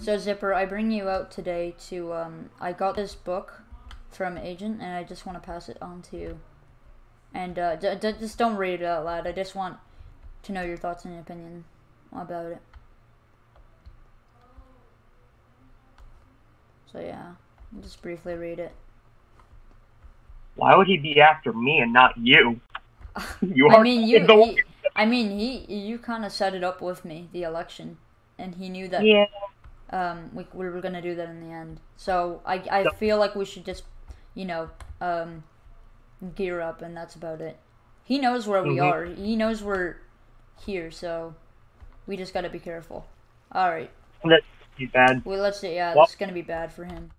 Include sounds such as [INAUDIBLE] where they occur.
So Zipper, I bring you out today to um I got this book from Agent and I just want to pass it on to you. And uh d- d- just don't read it out loud. I just want to know your thoughts and opinion about it. So yeah, I'll just briefly read it. Why would he be after me and not you? [LAUGHS] You I mean, you. He, I mean, he. You kind of set it up with me, the election, and he knew that Yeah. Um we, we were gonna do that in the end. So I I So- feel like we should just, you know, um, gear up, and that's about it. He knows where we Mhm. are. He knows we're here, so we just gotta be careful. All right. That's too bad. Well, let's see. Yeah, Well- this is gonna be bad for him.